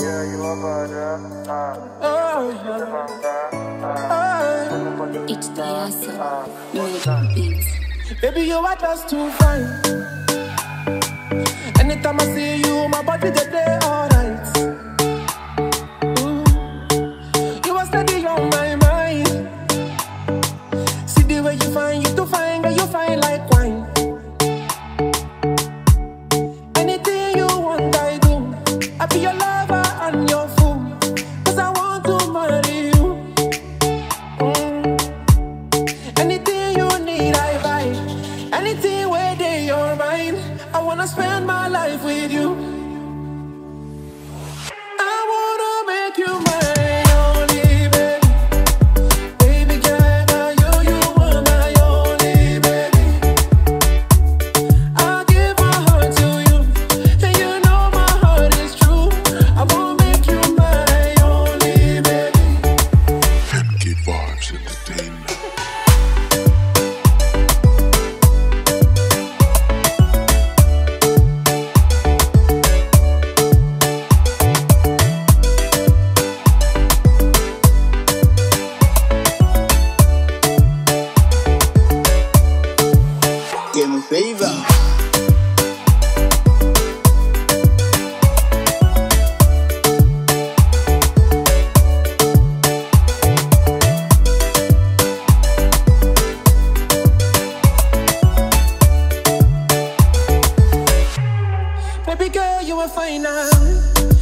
Yeah, you are better. Oh, yeah. It's the answer. Baby, you are just too fine. Anytime I see you. wanna spend my life with you. give him a fever. Baby girl, you are fine now.